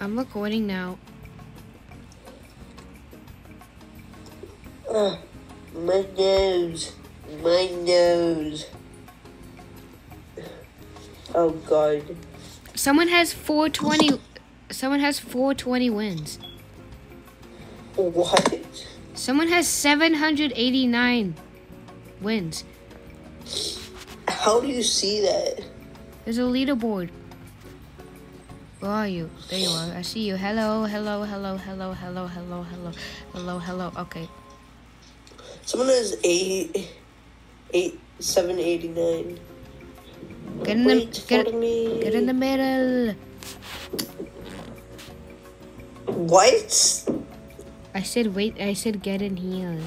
I'm recording now. Uh, my nose. My nose. Oh god. Someone has 420. Someone has 420 wins. What? Someone has 789 wins. How do you see that? There's a leaderboard. Where are you? There you are. I see you. Hello, hello, hello, hello, hello, hello, hello, hello, hello. Okay. Someone has eight, eight, seven, eighty-nine. Get in the get, me. get in the middle. What? I said wait. I said get in here.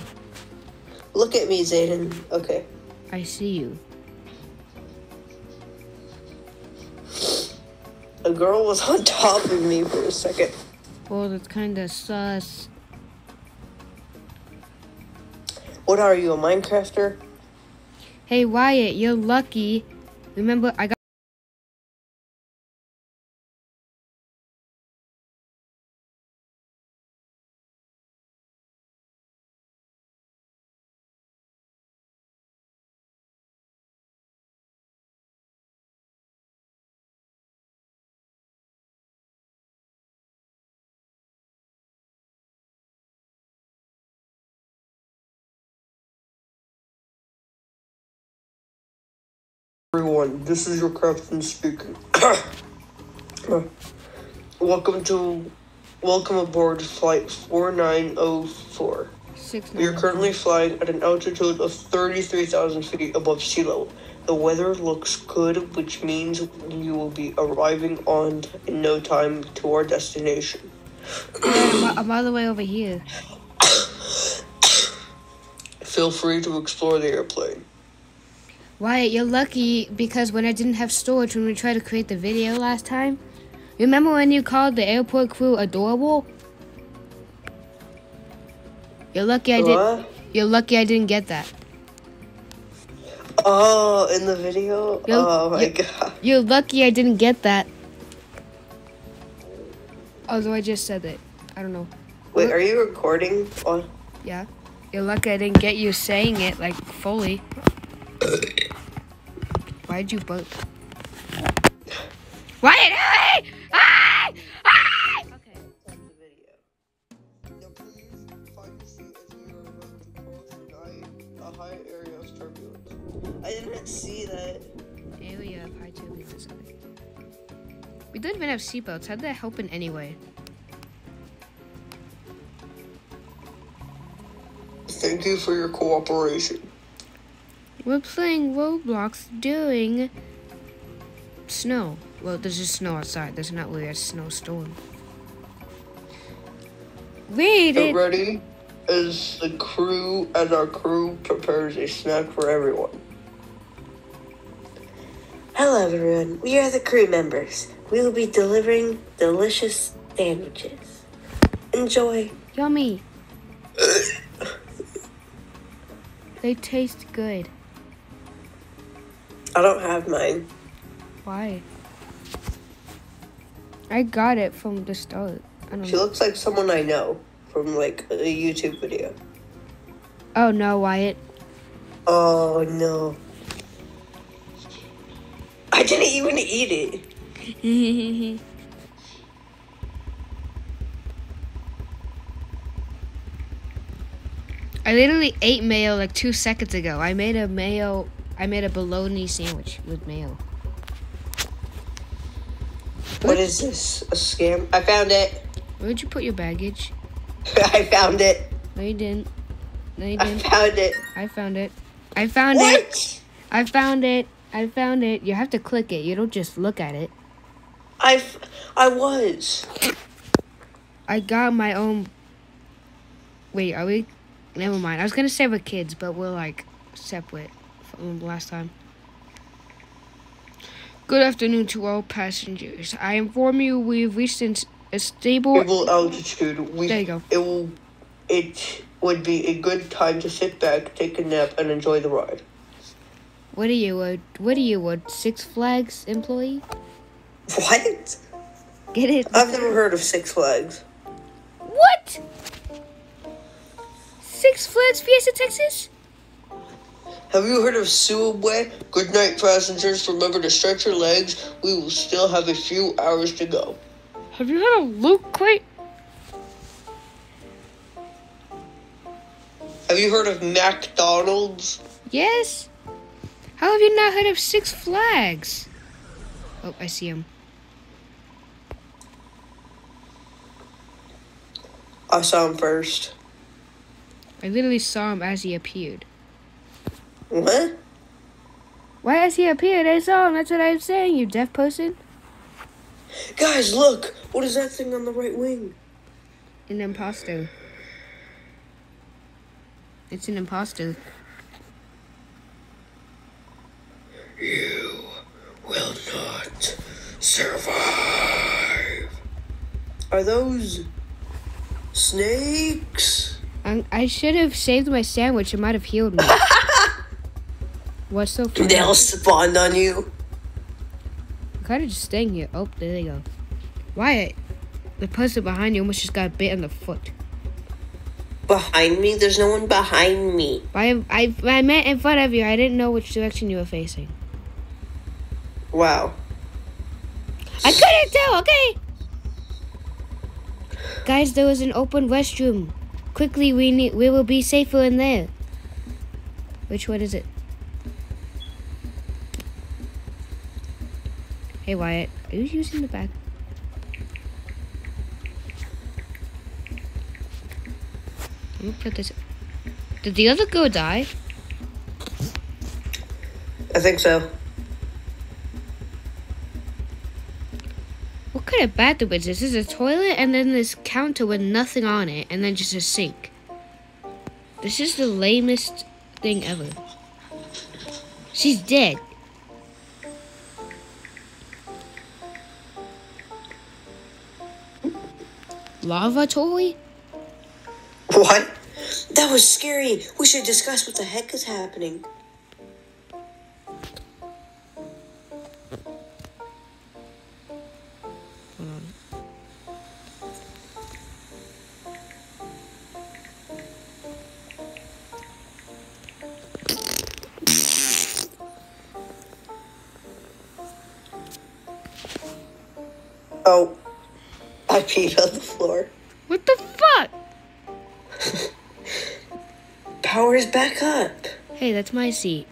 Look at me, Zayden. Okay. I see you. A girl was on top of me for a second. Well, that's kind of sus. What are you, a Minecrafter? Hey Wyatt, you're lucky. Remember, I got. Everyone, this is your captain speaking. welcome to, welcome aboard flight 4904. Six We are currently oh flying at an altitude of 33,000 feet above sea level. The weather looks good, which means you will be arriving on in no time to our destination. I'm, I'm all the way over here. Feel free to explore the airplane. Wyatt, you're lucky because when I didn't have storage when we tried to create the video last time, remember when you called the airport crew adorable? You're lucky I did. What? You're lucky I didn't get that. Oh, in the video? Yo- oh my yo- god. You're lucky I didn't get that. Although I just said it. I don't know. Wait, are you recording? Oh, Yeah. You're lucky I didn't get you saying it like fully. Why'd you burp? Why did I? Ah! didn't see that we didn't even have seatbelts. How did that help in any way? Thank you for your cooperation. We're playing Roblox doing snow. Well, there's just snow outside. There's not really a snowstorm. Read Get ready as the crew as our crew prepares a snack for everyone. Hello everyone, we are the crew members. We will be delivering delicious sandwiches. Enjoy. Yummy. they taste good. I don't have mine. Why? I got it from the start. I don't She know. looks like someone I know from like a YouTube video. Oh no, Wyatt. Oh no. I didn't even eat it. I literally ate mayo like two seconds ago. I made a mayo. I made a bologna sandwich with mayo. What is this? A scam? I found it. Where'd you put your baggage? I found it. No, you didn't. No, you I didn't. I found it. I found it. I found it. I found it. I found it. You have to click it. You don't just look at it. I f- I was. I got my own. Wait, are we? Never mind. I was gonna say we're kids, but we're like separate from last time. Good afternoon to all passengers. I inform you we've reached a stable. Stable altitude. We, There you go. It will. It would be a good time to sit back, take a nap, and enjoy the ride. What are you? A, what are you? A Six Flags employee? What? Get it? I've never heard of Six Flags. What? Six Flags Fiesta, Texas? Have you heard of Subway? Good night, passengers. Remember to stretch your legs. We will still have a few hours to go. Have you heard of Luke Quite? Have you heard of McDonald's? Yes. How have you not heard of Six Flags? Oh, I see him. I saw him first. I literally saw him as he appeared. What? Why as he appeared, I saw him. That's what I'm saying, you deaf person. Guys, look! What is that thing on the right wing? An imposter. It's an imposter. You will not survive. Are those snakes? I, I should have saved my sandwich. It might have healed me. What's so funny? They all spawned on you. I'm kind of just staying here. Oh, there they go. Wyatt, the person behind you almost just got bit in the foot. Behind me? There's no one behind me. I, I, I meant in front of you. I didn't know which direction you were facing. Wow. I couldn't tell, okay? Guys, there was an open restroom. Quickly, we need we will be safer in there. Which one is it? Hey Wyatt, are you using the bag? I'm gonna put this. Did the other girl die? I think so. What kind of bathroom is this? This is a toilet and then this counter with nothing on it and then just a sink. This is the lamest thing ever. She's dead. Lavatory? What? That was scary. We should discuss what the heck is happening. That's my seat.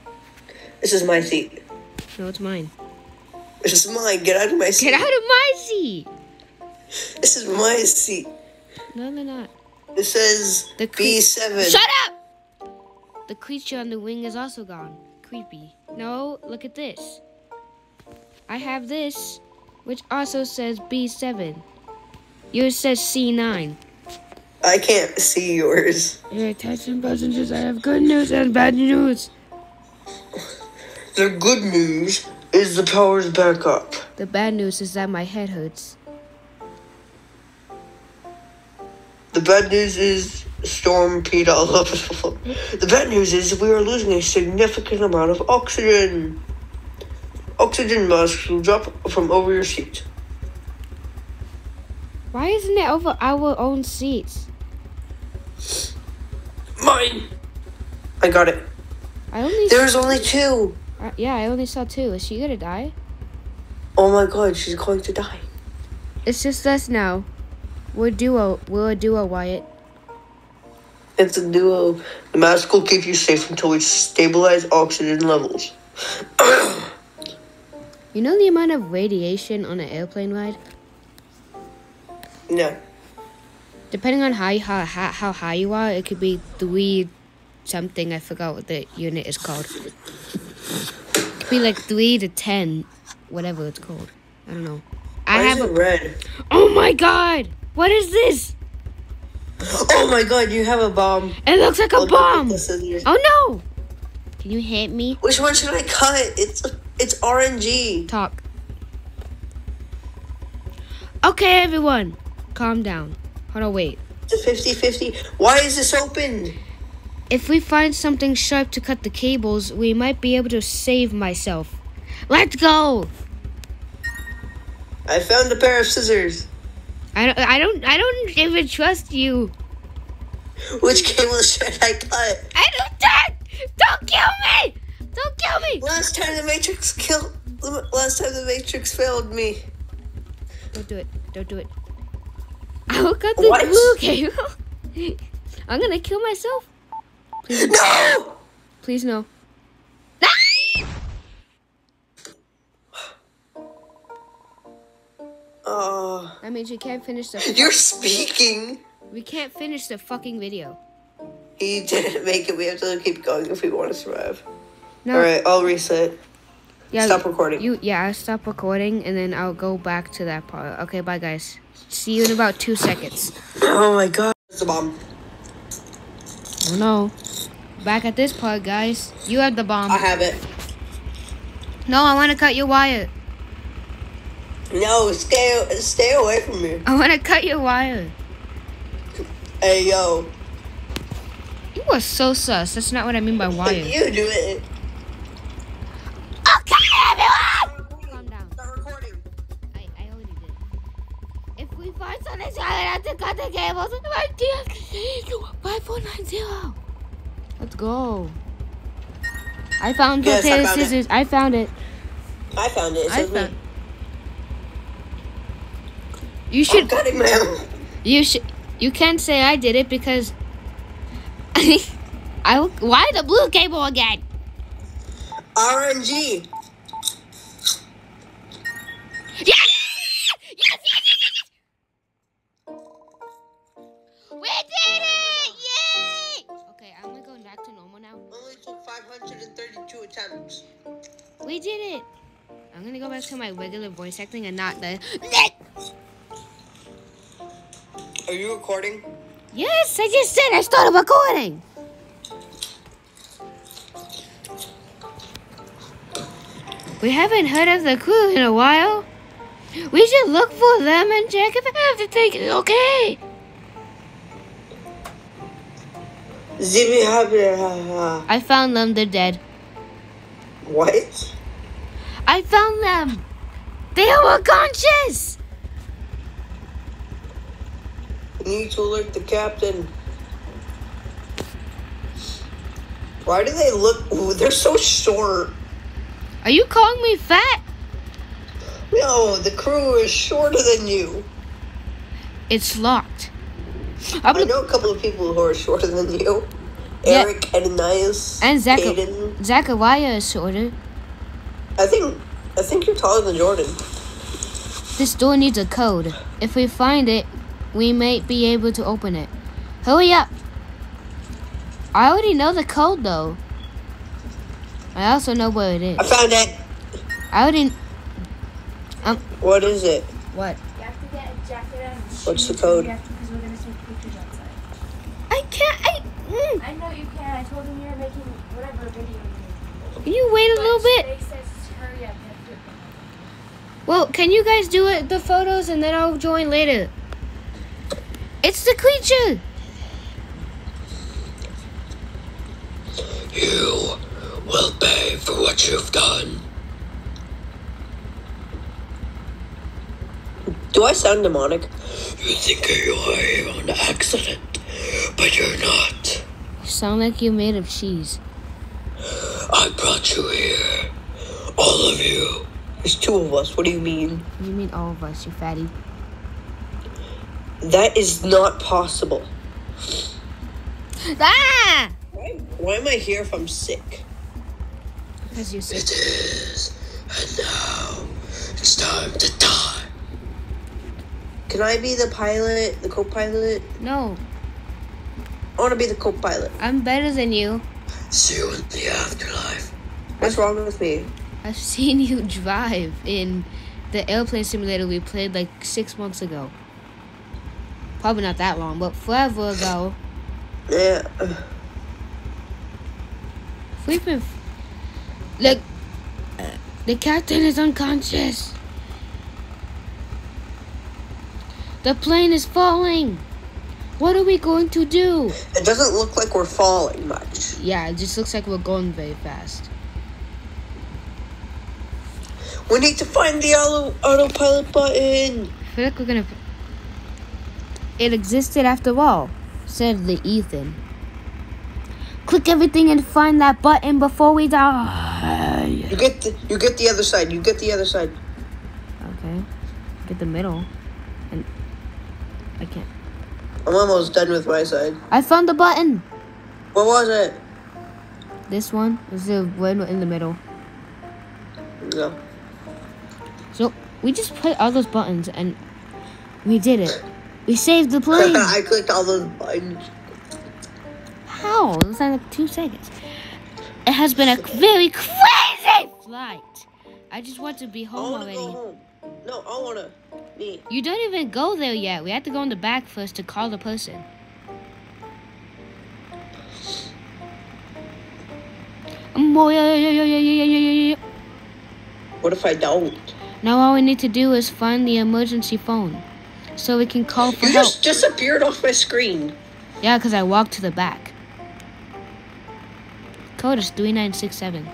This is my seat. No, it's mine. This is mine. Get out of my seat. Get out of my seat! This is my seat. No, they're not. It says The cre- B7. Shut up! The creature on the wing is also gone. Creepy. No, look at this. I have this, which also says B7. Yours says C9. I can't see yours. Hey, attention passengers, I have good news and bad news. The good news is the power's back up. The bad news is that my head hurts. The bad news is Storm peed all over the floor. The bad news is we are losing a significant amount of oxygen. Oxygen masks will drop from over your seat. Why isn't it over our own seats? Mine! I got it. I only There's only two. uh, yeah, I only saw two. Is she gonna die? Oh my god, she's going to die. It's just us now. We're duo. We're a duo, Wyatt. It's a duo. The mask will keep you safe until we stabilize oxygen levels. You know the amount of radiation on an airplane ride? No. Depending on how, how, how, how high you are, it could be three something. I forgot what the unit is called. It could be like three to ten, whatever it's called. I don't know. I Why have a. red? Oh my god! What is this? Oh my god, you have a bomb. It looks like a bomb! get the scissors. Oh no! Can you hit me? Which one should I cut? It's it's RNG. Talk. Okay, everyone. Calm down. Hold on, wait. It's a 50-50. Why is this open? If we find something sharp to cut the cables, we might be able to save myself. Let's go! I found a pair of scissors. I don't. I don't. I don't even trust you. Which cable should I cut? I don't. Don't, don't kill me! Don't kill me! Last time the Matrix killed. Last time the Matrix failed me. Don't do it. Don't do it. I will cut the What? blue cable. I'm gonna kill myself. Please. No! Please no. Oh, That means we can't finish the. you're speaking. We can't finish the fucking video. He didn't make it. We have to keep going if we want to survive. No. All right, I'll reset. Yeah. Stop recording. You yeah. I'll stop recording and then I'll go back to that part. Okay. Bye, guys. See you in about two seconds. Oh my god. It's a bomb. Oh no. Back at this part, guys. You have the bomb. I have it. No, I want to cut your wire. No, stay stay away from me. I want to cut your wire. Hey yo, You are so sus. That's not what I mean by wire. you do it. The cables. My DX 5490. Let's go. I found the Yes, I of found it. scissors. I found it. I found it. It I says me. You should. Oh, cutting my. You should. You can't say I did it because. I. Why the blue cable again? RNG. Back to my regular voice acting and not the. Are you recording? Yes, I just said I started recording! We haven't heard of the crew in a while. We should look for them and check if everything is okay. Zibi Habra. I found them, they're dead. What? I found them! They are unconscious! You need to alert the captain. Why do they look? Ooh, they're so short. Are you calling me fat? No, the crew is shorter than you. It's locked. I I'm know a couple of people who are shorter than you. Yeah. Eric, Ananias, And Zach- Caden. Zachariah is shorter. I think I think you're taller than Jordan. This door needs a code. If we find it, we may be able to open it. Hurry up! I already know the code though. I also know where it is. I found it. I already. What is it? What? You have to get a jacket and What's the code? you have to- Because we're gonna take pictures outside. I can't. I. Mm. I know you can. I told him you were making whatever video you're. Can you wait a little bit? They says hurry up. You have to do it. Well, can you guys do it, the photos, and then I'll join later? It's the creature. You will pay for what you've done. Do I sound demonic? You think you are here on accident, but you're not. You sound like you're made of cheese. I brought you here. All of you. There's two of us. What do you mean? You mean all of us, you fatty? That is not possible. Ah! Why, why am I here if I'm sick? Because you're sick. It is. And now it's time to die. Can I be the pilot, the co pilot? No, I want to be the co pilot. I'm better than you. See you in the afterlife. What's wrong with me? I've seen you drive in the airplane simulator we played like six months ago. Probably not that long, but forever ago. Yeah. We've been. Look, the captain is unconscious. The plane is falling. What are we going to do? It doesn't look like we're falling much. Yeah, it just looks like we're going very fast. We need to find the auto autopilot button. I feel like we're gonna. It existed after all, said the Ethan. Click everything and find that button before we die. You get the you get the other side. You get the other side. Okay. Get the middle. And I can't. I'm almost done with my side. I found the button. What was it? This one is the one in the middle. No. We just put all those buttons and we did it. We saved the plane. I clicked all those buttons. How? It's like two seconds. It has been a very crazy flight. I just want to be home already. Home. No, I wanna. Me. You don't even go there yet. We have to go in the back first to call the person. What if I don't? Now all we need to do is find the emergency phone, so we can call for help. You just disappeared off my screen. Yeah, because I walked to the back. Code is 3967.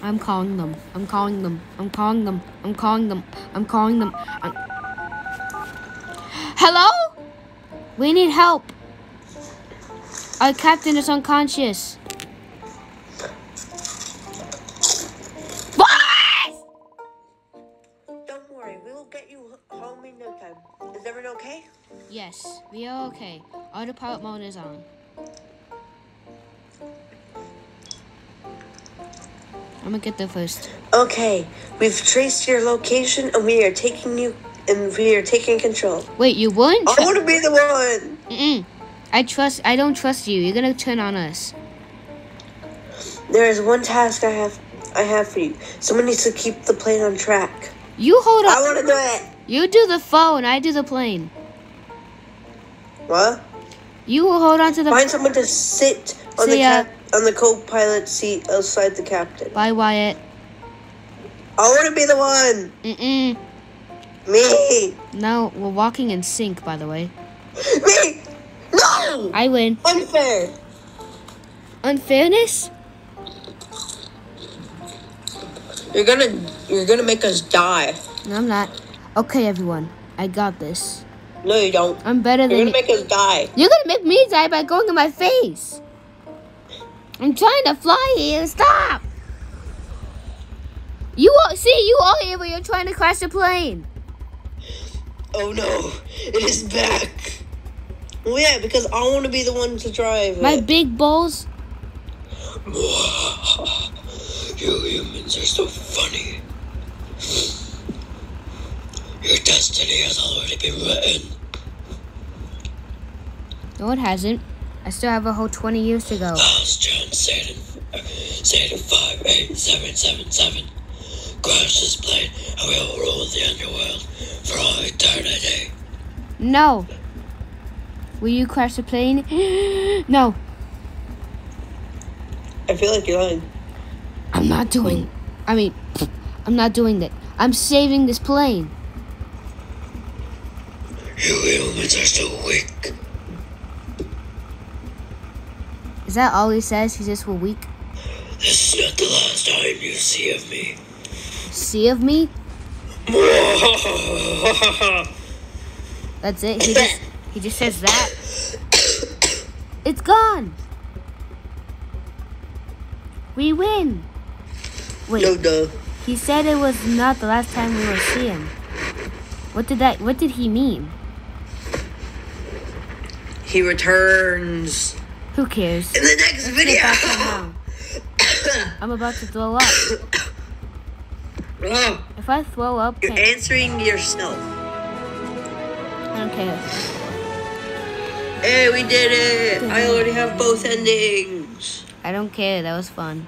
I'm calling them. I'm calling them. I'm calling them. I'm calling them. I'm calling them. I'm... Hello? We need help. Our captain is unconscious. Get you home in no time. Is everyone okay? Yes, we are okay. Autopilot mode is on. I'm gonna get there first. Okay, we've traced your location and we are taking you and we are taking control. Wait, you wouldn't? I want to be the one. Mm-mm. I trust. I don't trust you. You're gonna turn on us. There is one task I have. I have for you. Someone needs to keep the plane on track. You hold up. I want to do it. You do the phone. I do the plane. What? You will hold on to the. Find someone to sit on the uh, ya. on the co-pilot seat outside the captain. Bye, Wyatt. I want to be the one. Mm-mm. Me. No, we're walking in sync. By the way, Me. No. I win. Unfair. Unfairness? You're gonna you're gonna make us die. No, I'm not. Okay, everyone. I got this. No, you don't. I'm better than you. You're gonna make us die. You're gonna make me die by going in my face. I'm trying to fly here. Stop. You all, see you all here, but you're trying to crash the plane. Oh no, it is back. Well, yeah, because I want to be the one to drive My it. big balls. You humans are so funny. Your destiny has already been written. No, it hasn't. I still have a whole 20 years to go. Last chance, Satan, uh, Satan 58777. Crash this plane and we will rule the underworld for all eternity. No. Will you crash the plane? no. I feel like you're lying. I'm not doing. I mean, I'm not doing that. I'm saving this plane. You humans are so weak. Is that all he says? He says we're weak. This is not the last time you see of me. See of me? That's it. He just he just says that. It's gone. We win. Wait, no, duh. he said it was not the last time we will see him. What did that? What did he mean? He returns Who cares? in the next Let's video. get back to now. I'm about to throw up. Oh, If I throw up, You're answering yourself. I don't care. Hey, we did it! I already have both endings. I don't care. That was fun.